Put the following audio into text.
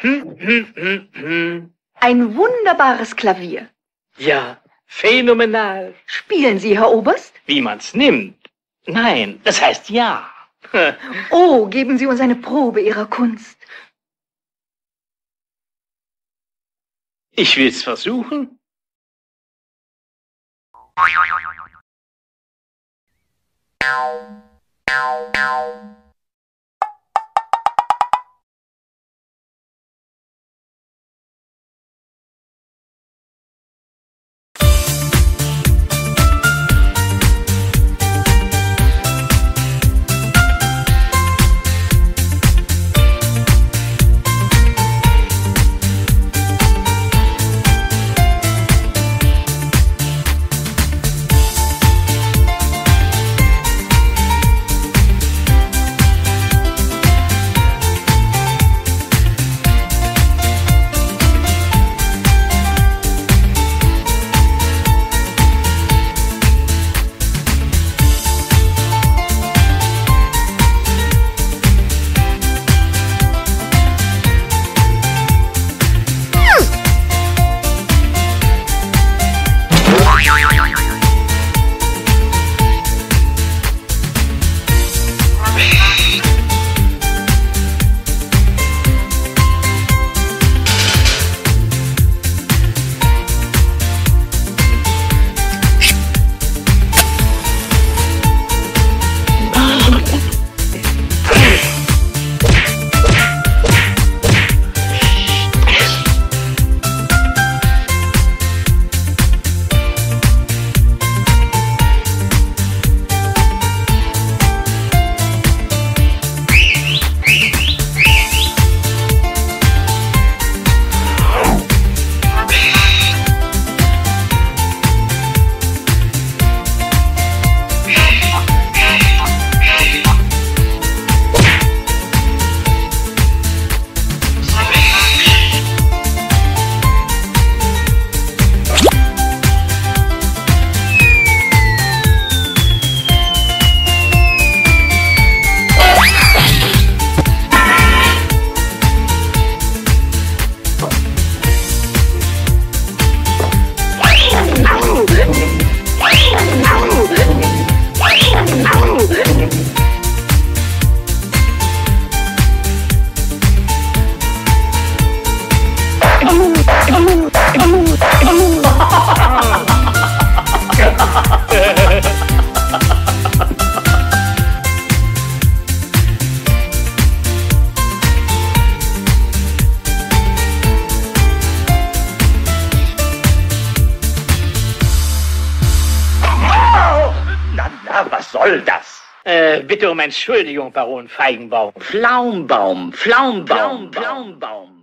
Hm, hm, hm, hm. Ein wunderbares Klavier. Ja, phänomenal. Spielen Sie, Herr Oberst? Wie man's nimmt. Nein, das heißt ja. Oh, geben Sie uns eine Probe Ihrer Kunst. Ich will's versuchen. Na, soll das? Äh, bitte um Entschuldigung, Baron Feigenbaum. Pflaumbaum, Pflaumbaum, Pflaumbaum.